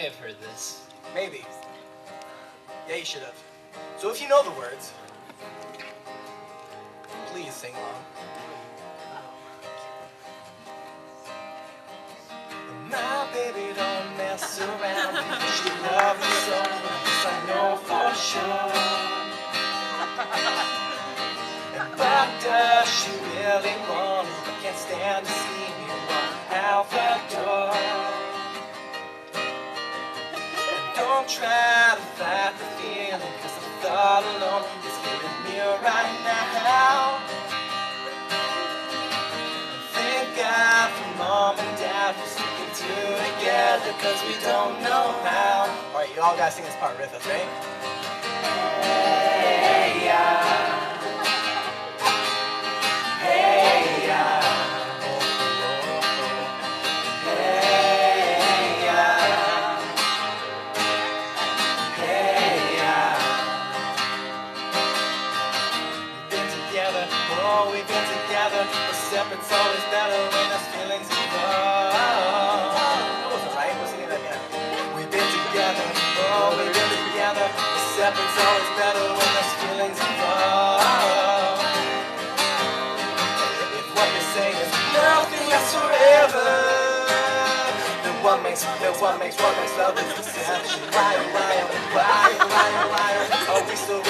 may have heard this. Maybe. Yeah, you should have. So if you know the words, please sing along. Oh, my baby don't mess around She loves me so much, I know for sure And But does she really want? I can't stand to see me walk out the door try to fight the feeling, cause the thought alone is me right now. Thank God for mom and dad for sticking together Cause we don't know how Alright, you all gotta sing this part with us, right? When there's feelings. We've been together, oh, we've been together. Separate's always better when there's feelings involved. If what you're is forever, makes, what makes, makes love is deception? Why, why, why, why, why, are we so